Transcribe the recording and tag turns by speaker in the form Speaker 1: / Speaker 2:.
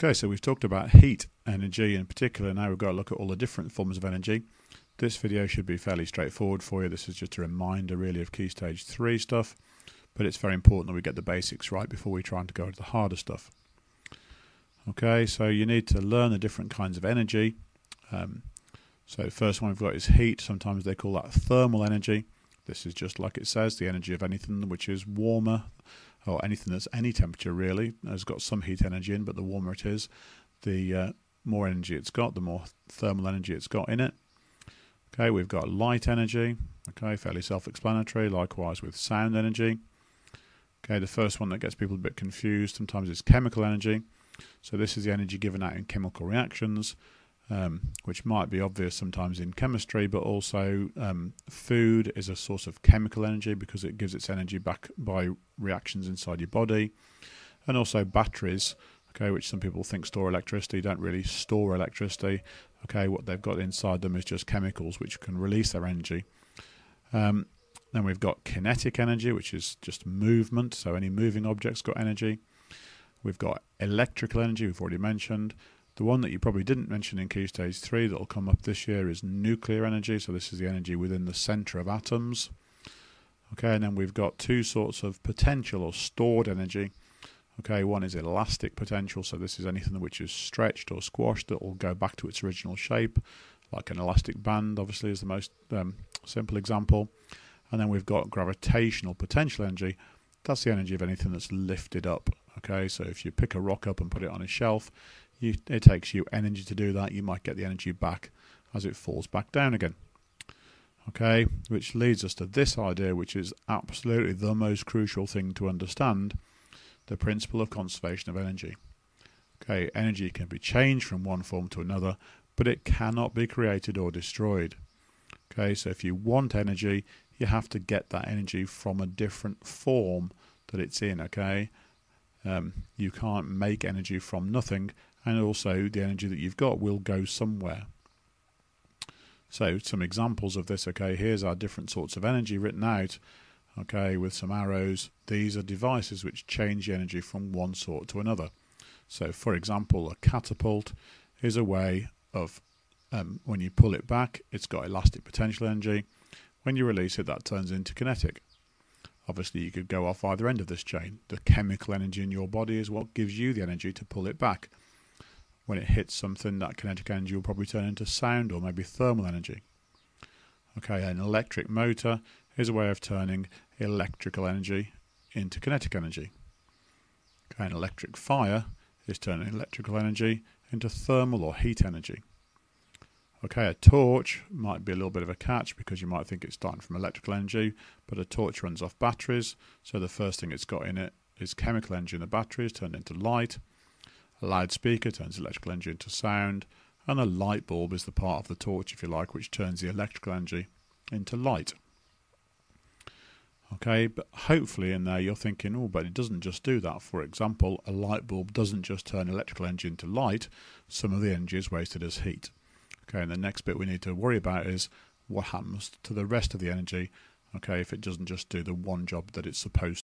Speaker 1: Okay, so we've talked about heat energy in particular. Now we've got to look at all the different forms of energy. This video should be fairly straightforward for you. This is just a reminder really of key stage 3 stuff, but it's very important that we get the basics right before we try and go to the harder stuff. Okay, so you need to learn the different kinds of energy. Um, so first one we've got is heat. Sometimes they call that thermal energy. This is just like it says, the energy of anything which is warmer or anything that's any temperature really has got some heat energy in, but the warmer it is, the uh, more energy it's got, the more thermal energy it's got in it. Okay, we've got light energy. Okay, fairly self-explanatory. Likewise with sound energy. Okay, the first one that gets people a bit confused sometimes is chemical energy. So this is the energy given out in chemical reactions um, which might be obvious sometimes in chemistry, but also um, food is a source of chemical energy because it gives its energy back by reactions inside your body, and also batteries. Okay, which some people think store electricity, don't really store electricity. Okay, what they've got inside them is just chemicals which can release their energy. Um, then we've got kinetic energy, which is just movement. So any moving object's got energy. We've got electrical energy, we've already mentioned. The one that you probably didn't mention in Key Stage 3 that will come up this year is nuclear energy. So this is the energy within the centre of atoms. Okay, and then we've got two sorts of potential or stored energy. Okay, one is elastic potential, so this is anything which is stretched or squashed that will go back to its original shape, like an elastic band, obviously, is the most um, simple example. And then we've got gravitational potential energy. That's the energy of anything that's lifted up. Okay, so if you pick a rock up and put it on a shelf, you, it takes you energy to do that. You might get the energy back as it falls back down again. Okay, which leads us to this idea, which is absolutely the most crucial thing to understand the principle of conservation of energy. Okay, energy can be changed from one form to another, but it cannot be created or destroyed. Okay, so if you want energy, you have to get that energy from a different form that it's in. Okay, um, you can't make energy from nothing, and also the energy that you've got will go somewhere. So some examples of this, okay, here's our different sorts of energy written out, okay, with some arrows. These are devices which change the energy from one sort to another. So for example, a catapult is a way of, um, when you pull it back, it's got elastic potential energy. When you release it, that turns into kinetic. Obviously, you could go off either end of this chain. The chemical energy in your body is what gives you the energy to pull it back. When it hits something, that kinetic energy will probably turn into sound or maybe thermal energy. Okay, an electric motor is a way of turning electrical energy into kinetic energy. Okay, an electric fire is turning electrical energy into thermal or heat energy. Okay, a torch might be a little bit of a catch because you might think it's starting from electrical energy, but a torch runs off batteries, so the first thing it's got in it is chemical energy in the batteries turned into light. A loudspeaker turns electrical energy into sound, and a light bulb is the part of the torch, if you like, which turns the electrical energy into light. Okay, but hopefully in there you're thinking, oh, but it doesn't just do that. For example, a light bulb doesn't just turn electrical energy into light, some of the energy is wasted as heat. Okay, and the next bit we need to worry about is what happens to the rest of the energy, okay, if it doesn't just do the one job that it's supposed to.